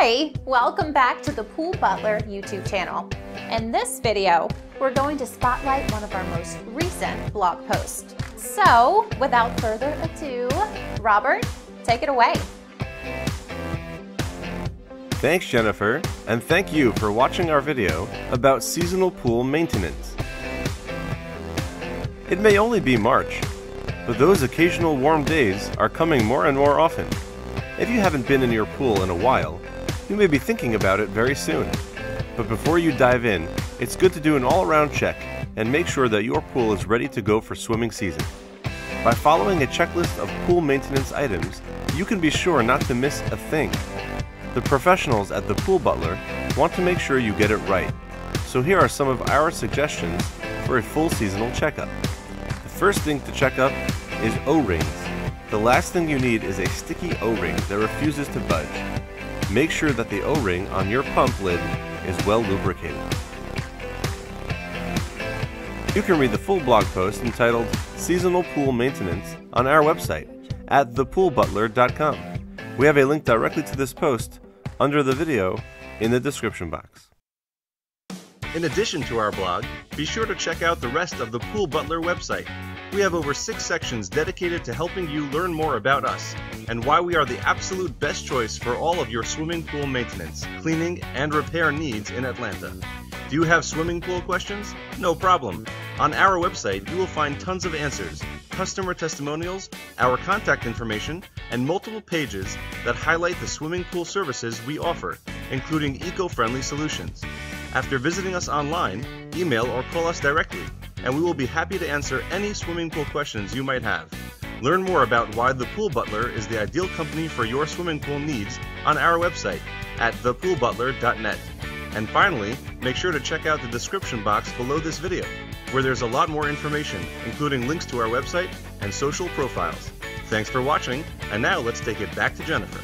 Hi, welcome back to the Pool Butler YouTube channel. In this video, we're going to spotlight one of our most recent blog posts. So, without further ado, Robert, take it away. Thanks Jennifer, and thank you for watching our video about seasonal pool maintenance. It may only be March, but those occasional warm days are coming more and more often. If you haven't been in your pool in a while, you may be thinking about it very soon. But before you dive in, it's good to do an all-around check and make sure that your pool is ready to go for swimming season. By following a checklist of pool maintenance items, you can be sure not to miss a thing. The professionals at the Pool Butler want to make sure you get it right. So here are some of our suggestions for a full seasonal checkup. The first thing to check up is O-rings. The last thing you need is a sticky O-ring that refuses to budge. Make sure that the O-ring on your pump lid is well lubricated. You can read the full blog post entitled Seasonal Pool Maintenance on our website at thepoolbutler.com. We have a link directly to this post under the video in the description box. In addition to our blog, be sure to check out the rest of the Pool Butler website we have over six sections dedicated to helping you learn more about us and why we are the absolute best choice for all of your swimming pool maintenance, cleaning, and repair needs in Atlanta. Do you have swimming pool questions? No problem. On our website, you will find tons of answers, customer testimonials, our contact information, and multiple pages that highlight the swimming pool services we offer, including eco-friendly solutions. After visiting us online, email or call us directly and we will be happy to answer any swimming pool questions you might have. Learn more about why the Pool Butler is the ideal company for your swimming pool needs on our website at thepoolbutler.net. And finally, make sure to check out the description box below this video, where there's a lot more information, including links to our website and social profiles. Thanks for watching, and now let's take it back to Jennifer.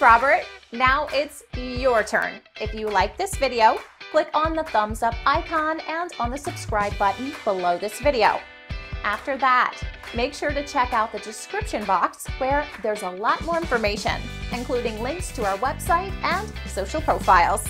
Robert. Now it's your turn. If you like this video, click on the thumbs up icon and on the subscribe button below this video. After that, make sure to check out the description box where there's a lot more information, including links to our website and social profiles.